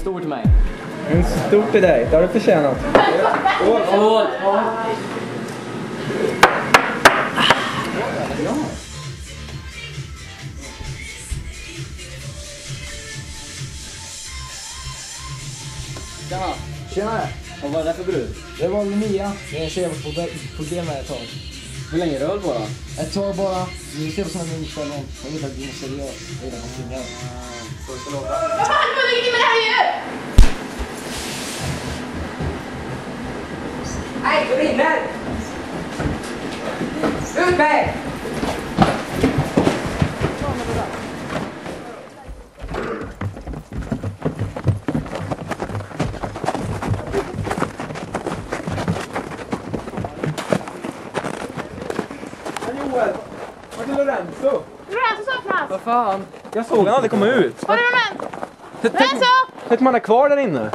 stor till mig. En stor till dig, det har du förtjänat. Skål! Tjena! Tjenare! Vad var det för brud? Det var Linnea. Det är en tjej på, med ett tag. Hur länge rör du på då? Ett tag bara. Vi ser på sådana inställning. Jag vill att du är seriös. Jag vill att man finner Vad fan, vad lägger ni med det här ju? Nej, du vinner! Ut med Joel! Vart är Lorenzo? Lorenzo saknas! Vad fan? Jag såg han aldrig komma ut. Var är Lorenzo? Lorenzo! Tänk om han är kvar där inne.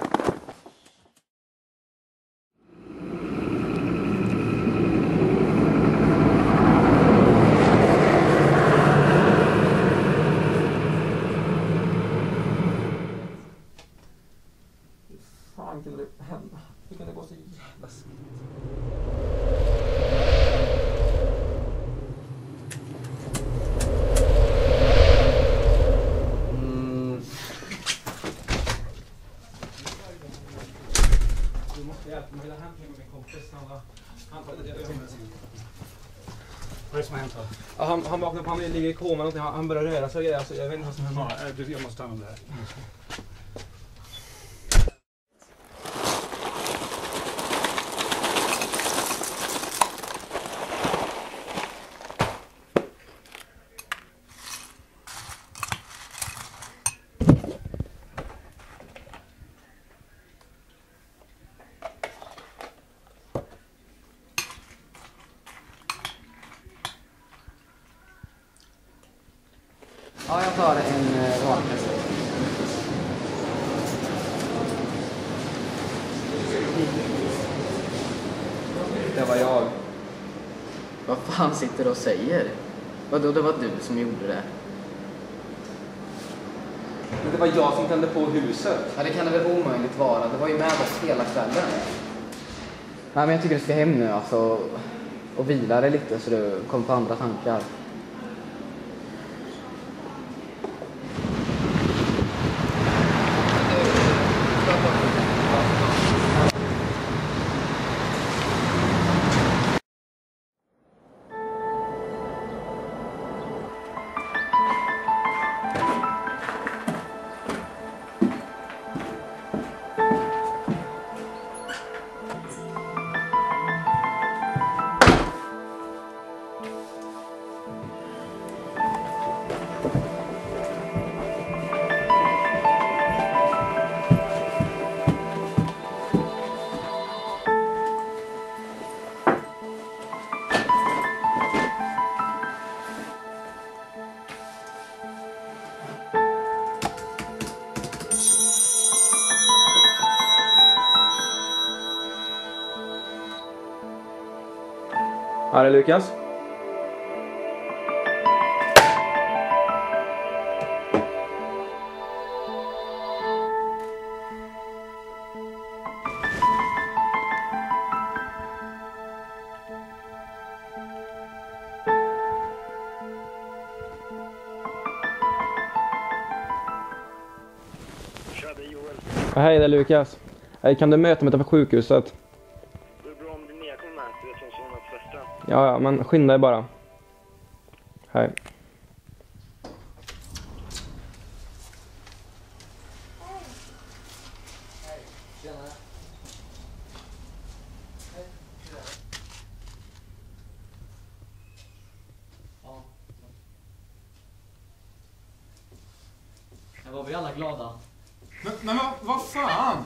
fan kunde det hända? Hur kunde det gå så jävla snett? Mm. Måste hjälpa mig. Min kompis. Han, var- han, Vad är det som har hänt då? Han, han vaknade upp, han ligger i koma. Han, han börjar röra sig och grejer. Alltså, jag vet inte vad som händer. Ja, eh, jag måste ta hand om det här. Ja, jag tar en uh, valkast. Det var jag. Vad fan sitter du och säger? Vadå, det var du som gjorde det? Men det var jag som tände på huset. Ja, det kan det väl omöjligt vara. Det var ju med oss hela kvällen. Nej, men jag tycker du ska hem nu alltså. Och vila dig lite så du kommer på andra tankar. Här är Lukas. Tja, det är Joel. Hej, det är Lukas. Kan du möta mig utanför sjukhuset? Ja, ja, men skynda dig bara. Hej. Nu var vi alla glada. Men, men vad, vad fan?